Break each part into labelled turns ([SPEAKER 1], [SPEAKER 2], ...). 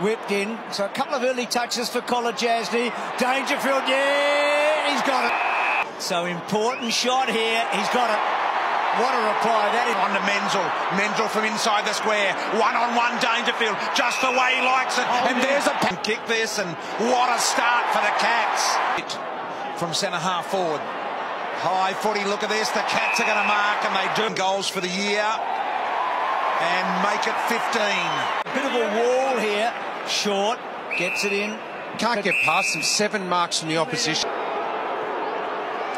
[SPEAKER 1] Whipped in, so a couple of early touches for Kolodjashnij. Dangerfield, yeah, he's got it. So important shot here, he's got it. What a reply that is.
[SPEAKER 2] On to Menzel. Menzel from inside the square. One on one Dangerfield. Just the way he likes it.
[SPEAKER 1] Oh,
[SPEAKER 2] and
[SPEAKER 1] yeah.
[SPEAKER 2] there's a kick this and what a start for the Cats. From centre half forward. High footy, look at this. The Cats are going to mark and they do goals for the year. And make it 15.
[SPEAKER 1] Bit of a wall here. Short, gets it in.
[SPEAKER 3] Can't get past them. Seven marks from the opposition.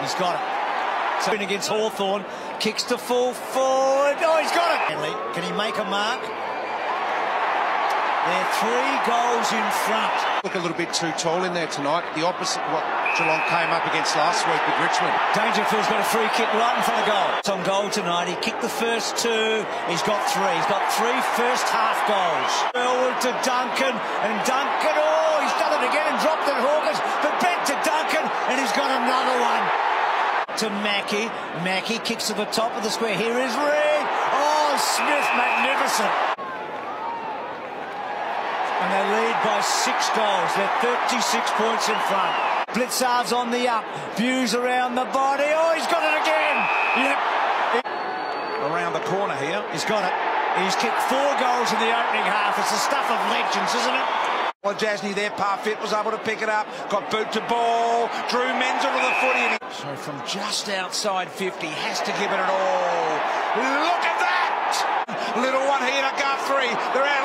[SPEAKER 1] He's got it. So in against Hawthorn, kicks to full forward. Oh, he's got it. Can he make a mark? They're three goals in front.
[SPEAKER 3] Look a little bit too tall in there tonight. The opposite of what Geelong came up against last week with Richmond.
[SPEAKER 1] Dangerfield's got a free kick right in front of goal. It's on goal tonight. He kicked the first two. He's got three. He's got three first half goals. Forward to Duncan, and Duncan, oh, he's done it again and dropped it Hawkins, but back to Duncan, and he's got another one. To Mackie. Mackie kicks to the top of the square. Here is Reed. Oh, Smith, magnificent. And they lead by six goals. They're 36 points in front. Blitzar's on the up. Views around the body. Oh, he's got it again. Yep.
[SPEAKER 2] Around the corner here.
[SPEAKER 1] He's got it. He's kicked four goals in the opening half. It's the stuff of legends, isn't it?
[SPEAKER 2] Well, Jasny there, Parfitt was able to pick it up. Got boot to ball. Drew Menzel to the footy. So from just outside 50, has to give it at all. Look at that! Little one here to Guthrie. They're out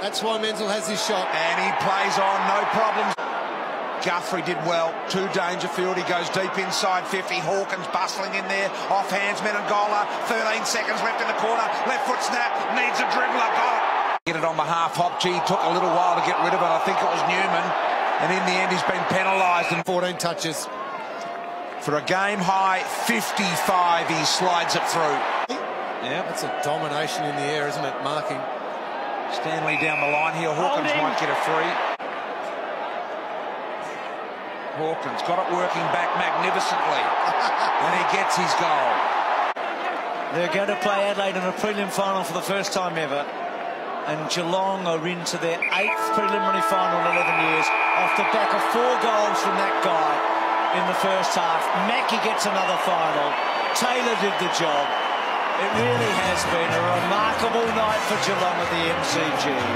[SPEAKER 4] that's why Menzel has his shot.
[SPEAKER 2] And he plays on, no problems. Guthrie did well. To Dangerfield. He goes deep inside 50. Hawkins bustling in there. Off hands, Menegola. 13 seconds left in the corner. Left foot snap. Needs a dribbler. Got it. Get it on behalf. Hopchi took a little while to get rid of it. I think it was Newman. And in the end, he's been penalised. And
[SPEAKER 4] 14 touches.
[SPEAKER 2] for a game high 55, he slides it through. Yeah.
[SPEAKER 4] That's a domination in the air, isn't it? Marking.
[SPEAKER 2] Stanley down the line here. Hawkins might get a free. Hawkins got it working back magnificently. and he gets his goal.
[SPEAKER 1] They're going to play Adelaide in a prelim final for the first time ever. And Geelong are into their eighth preliminary final in 11 years off the back of four goals from that guy in the first half. Mackie gets another final. Taylor did the job. It really has been a remarkable night for Geelong at the MCG.